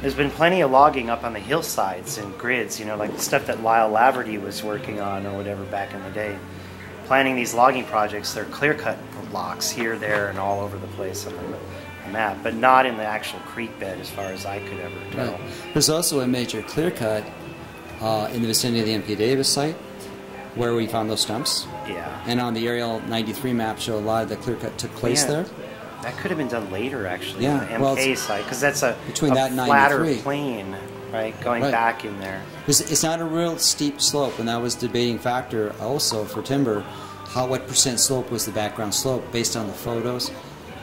there's been plenty of logging up on the hillsides and grids, you know, like the stuff that Lyle Laverty was working on or whatever back in the day. Planning these logging projects, they're clear cut blocks here, there, and all over the place on the map, but not in the actual creek bed as far as I could ever tell. Right. There's also a major clear cut uh, in the vicinity of the MK Davis site where we found those stumps. Yeah. And on the aerial 93 map show a lot of the clear cut took place Yeah. there. That could have been done later, actually. Yeah, well, MK site, because that's a, between a that flatter plane, right? Going Right. back in there. It's, it's not a real steep slope, and that was debating factor also for timber. How what percent slope was the background slope based on the photos?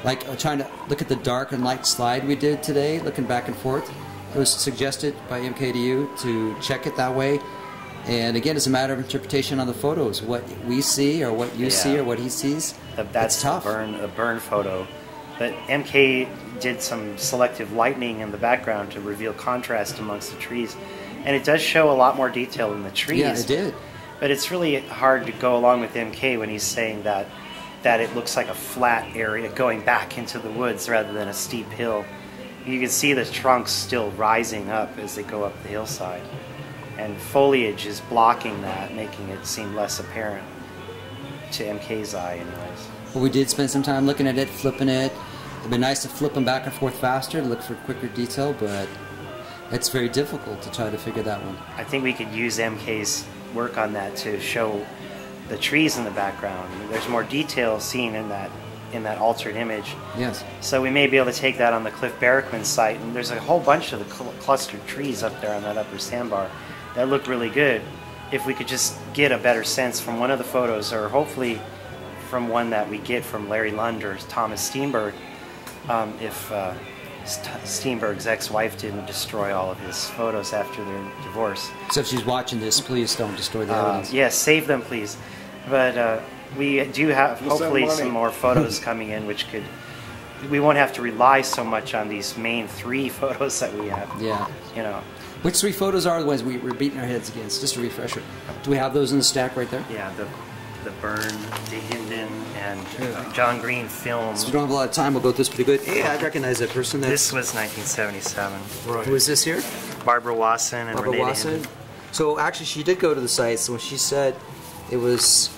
Like uh, trying to look at the dark and light slide we did today, looking back and forth. It was suggested by MKDU to check it that way. And again, it's a matter of interpretation on the photos. What we see, or what you see, or what he sees. That- That's it's tough. a Byrne, a Byrne photo. But MK did some selective lightning in the background to reveal contrast amongst the trees, and it does show a lot more detail in the trees. Yeah, it did. But it's really hard to go along with MK when he's saying that that it looks like a flat area going back into the woods rather than a steep hill. You can see the trunks still rising up as they go up the hillside, and foliage is blocking that, making it seem less apparent to MK's eye, anyways. But we did spend some time looking at it, flipping it. It'd be nice to flip them back and forth faster to look for quicker detail, but it's very difficult to try to figure that one. I think we could use MK's work on that to show the trees in the background. There's more detail seen in that in that altered image. Yes. So we may be able to take that on the Cliff Barackman site, and there's a whole bunch of the cl- clustered trees up there on that upper sandbar that look really good. If we could just get a better sense from one of the photos, or hopefully from one that we get from Larry Lund or Thomas Steenburg, um, if uh, St- Steenburg's ex-wife didn't destroy all of his photos after their divorce. So if she's watching this, please don't destroy the Uh, evidence. yes, save them, please. But uh, we do have We'll hopefully some more photos coming in, which could. We won't have to rely so much on these main three photos that we have. Yeah. You know. Which three photos are the ones we, we're beating our heads against? Just a refresher. Do we have those in the stack right there? Yeah, the the Byrne, the Hinden, and uh, John Green film. So we don't have a lot of time. We'll go through this pretty good. Yeah, I recognize that person. This was 1977. Who is this here? Barbara Wasson and Barbara Renee Wasson. Hinden. So actually, she did go to the site. So when she said it was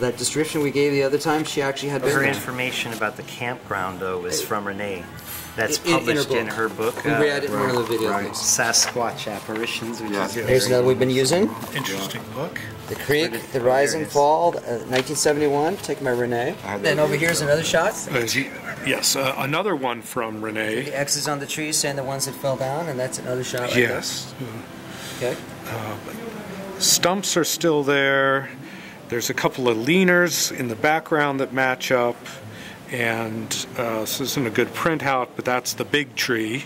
that description we gave the other time, she actually had been Her there. information about the campground, though, was from Renee. That's In- in published in, book. her book. We uh, read it in one of the video right. Sasquatch apparitions, which Yeah. is Here's another we've been using. Interesting book. The Creek, Where The Rise and. Fall, uh, 1971, taken by Renee. I Then over here's another shot. Uh, he- yes, uh, another one from Renee. The X's on the trees saying the ones that fell down, and that's another shot right Yes. there. Okay. Stumps are still there. There's a couple of leaners in the background that match up. And uh, this isn't a good printout, but that's the big tree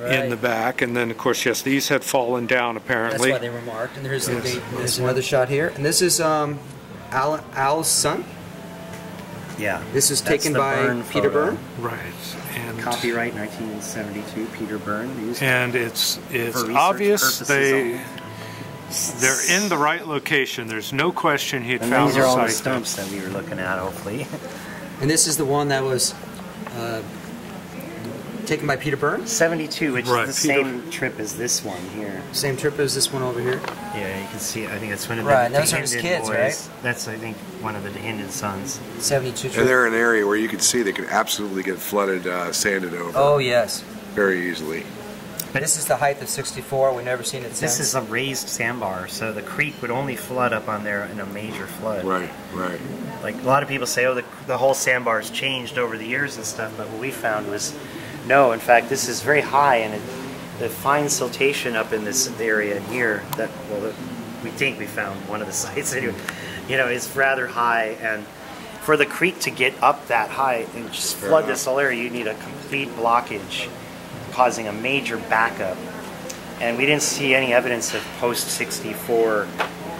in the back. And then, of course, yes, these had fallen down apparently. That's why they were marked. And there's, the Yes. date. there's another shot here. And this is um, Al, Al's son. Yeah. This is taken by Byrne Peter photo. Byrne. Right. And, Copyright 1972, Peter Byrne. They used and it's it's obvious they only. they're in the right location. There's no question he had and found these are all the site. stumps that we were looking at, hopefully. And this is the one that was uh, taken by Peter Byrne. 72, which Right, is the Peter- same trip as this one here. Same trip as this one over here. Yeah, you can see. I think that's one of the Right, those are his kids, boys. right? That's, I think, one of the Dahinden sons. 72 trip. And they're an area where you can see they could absolutely get flooded, uh, sanded over Oh, yes. very easily. But this is the height of 64. We've never seen it This is a raised sandbar, so the creek would only flood up on there in a major flood. Right, right. Like a lot of people say, oh, the, the whole sandbar has changed over the years and stuff, but what we found was no. In fact, this is very high, and it, the fine siltation up in this area here that well, we think we found one of the sites anyway. You know, is rather high, and for the creek to get up that high and just flood this whole area, you need a complete blockage, causing a major backup. And we didn't see any evidence of post 64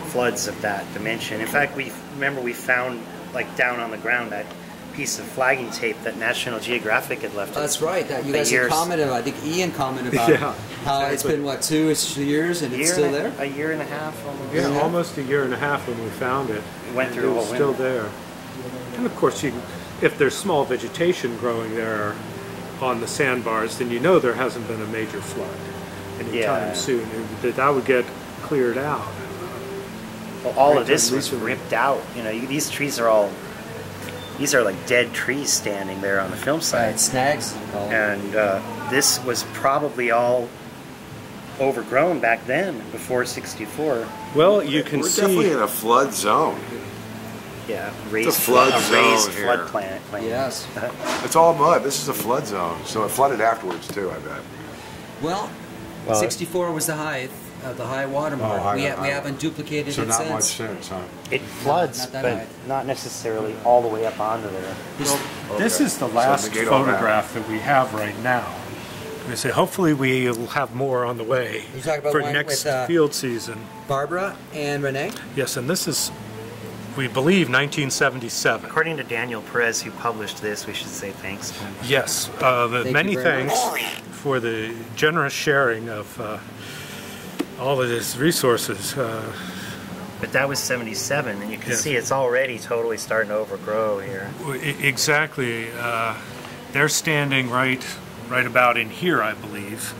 floods of that dimension. In fact, we remember we found like down on the ground that piece of flagging tape that National Geographic had left. That's right. That you The guys years- had commented. I think Ian commented about Yeah, how it's been what two years and a it's still and a, there. A year and a half almost. Yeah, almost a year and a half when we found it. It went through it was whole still winter. there. And of course, you, if there's small vegetation growing there on the sandbars, then you know there hasn't been a major flood anytime Yeah. soon. That that would get cleared out. Well, all Right, of this was recently. ripped out. You know, you, these trees are all. These are like dead trees standing there on the film site. Right, site, snags. And uh, this was probably all overgrown back then, before '64. Well, you can We're see. definitely in a flood zone. Yeah, raised flood a zone raised here. flood planet. Yes. It's all mud. This is a flood zone. So it flooded afterwards, too, I bet. Well, Well, 64 was the high, uh, the high water mark. Oh, high- we, ha- we haven't duplicated So it not since. much sense, huh? It floods, not but high. not necessarily all the way up onto there. This Okay. is the last negate all that. photograph that we have right now. We say hopefully we'll have more on the way You talk about for next with, uh, field season. Barbara and Renee? Yes, and this is, we believe, 1977. According to Daniel Perez, who published this, we should say thanks to him. Yes, uh, Thank many very thanks for the generous sharing of uh, all of his resources. Uh, But that was 77, and you can Yes. see it's already totally starting to overgrow here. exactly, uh, they're standing right, right about in here, I believe.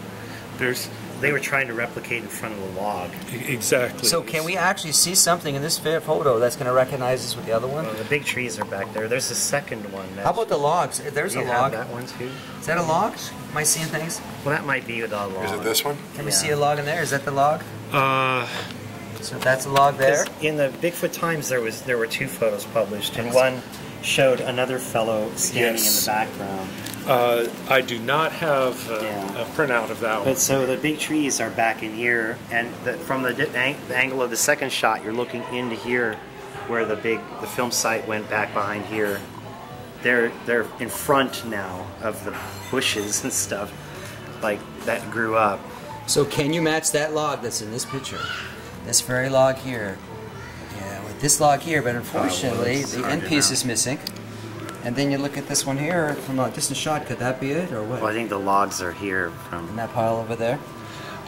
There's They were trying to replicate in front of the log. exactly. So can we actually see something in this photo that's going to recognize us with the other one? Well, the big trees are back there. There's a second one. How about the logs? There's Do a you have log. that one too? Is that a log? Am I seeing things? Well, that might be the log. Is it this one? Can we see a log in there? Is that the log? Uh, So that's a log there. 'Cause In the Bigfoot Times, there was there were two photos published, and one showed another fellow standing Yes. in the background. Uh, I do not have uh, Yeah. a printout of that one. So the big trees are back in here, and the, from the, di- ang- the angle of the second shot, you're looking into here, where the big the film site went back behind here. They're they're in front now of the bushes and stuff, like that grew up. So can you match that log that's in this picture? This very log here. Yeah, with this log here, but unfortunately it's the end piece know. is missing. And then you look at this one here from a distant shot. Could that be it, or what? Well, I think the logs are here in from. that pile over there.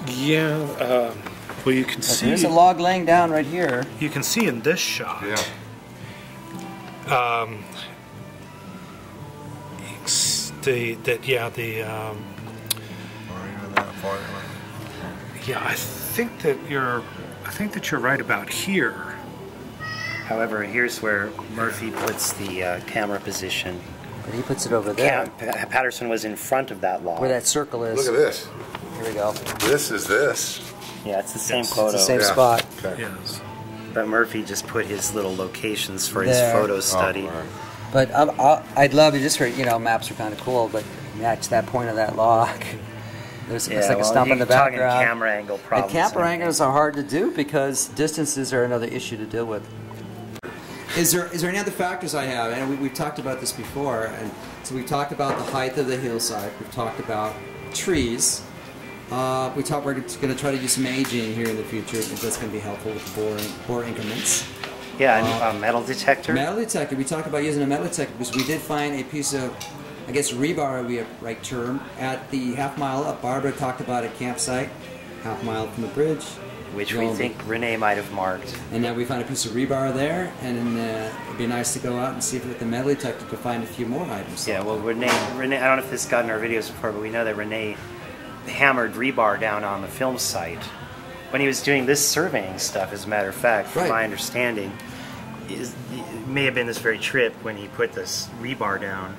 Yeah, um, well, you can But see there's a log laying down right here. you can see in this shot. Yeah. s- The that yeah the um, yeah I think that you're I think that you're right about here. However, here's where Murphy puts the uh, camera position. But he puts it over there, Cam- Pa- Patterson was in front of that log. where that circle is. Look at this. Here we go. This is this. Yeah, it's the same Yes, it's photo. It's the same Yeah. spot. Okay. Yes. But Murphy just put his little locations for his There. photo Oh, study. all right. But I, I, I'd love to just for you know maps are kind of cool, but match that point of that log. There's Yeah, it's like a stump in you're the talking camera angle And problems. camera angles are hard to do because distances are another issue to deal with. Is there is there any other factors I have? And we, we've talked about this before, and so we've talked about the height of the hillside. We've talked about trees. Uh, we talked we're going to try to do some aging here in the future. That's going to be helpful with bore bore increments. Yeah, and a metal detector. Metal detector. We talked about using a metal detector because we did find a piece of, I guess rebar would be a right term, at the half mile up. Barbara talked about a campsite, half mile from the bridge. Which we think Renee might have marked. And now we found a piece of rebar there, and uh, it'd be nice to go out and see if with the metal detector to find a few more items. Yeah, well, Renee, Renee, I don't know if this got in our videos before, but we know that Renee hammered rebar down on the film site when he was doing this surveying stuff. As a matter of fact, from Right. my understanding, is it may have been this very trip when he put this rebar down.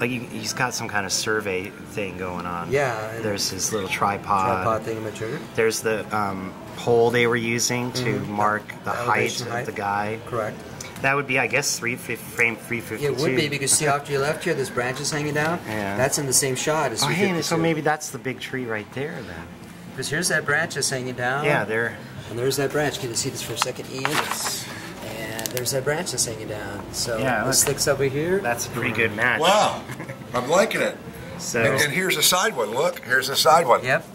Like he, he's got some kind of survey thing going on. Yeah, There's his little tripod. Tripod thingamajigger. There's the um, pole they were using to mark the height elevation of height. the guy. Correct. That would be, I guess, three frame 352. It would be because see after you left here, there's branches hanging down. Yeah. That's in the same shot as Oh, hey, so maybe that's the big tree right there then. Because here's that branch that's hanging down. Yeah, there. And there's that branch. Can you see this for a second, Ian? There's that branch that's hanging down. So Yeah, this sticks over here. That's a pretty hmm. good match. Wow. I'm liking it. So, And, and here's a side one. Look, here's a side one. Yep,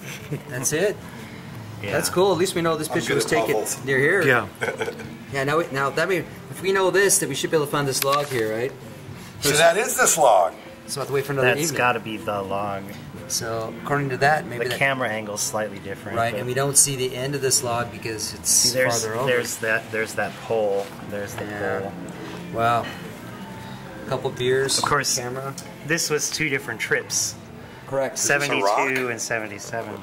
that's it. yeah. That's cool. At least we know this picture was taken puzzles. near here. Yeah. Yeah. Now, we, now that means if we know this, that we should be able to find this log here, right? So that is this log. So I have to wait for another That's evening. got to be the log. So according to that, maybe The that, camera angle's slightly different. right, and we don't see the end of this log because it's See, there's farther over. there's that there's that pole. There's the Yeah. pole. Wow. A couple beers. Of course. Camera. This was two different trips, Correct. 72 and 77.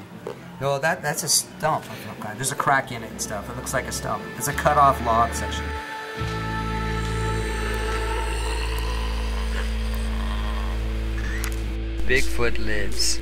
No, that that's a stump. of some kind. There's a crack in it and stuff. It looks like a stump. It's a cut off log section. Bigfoot lives.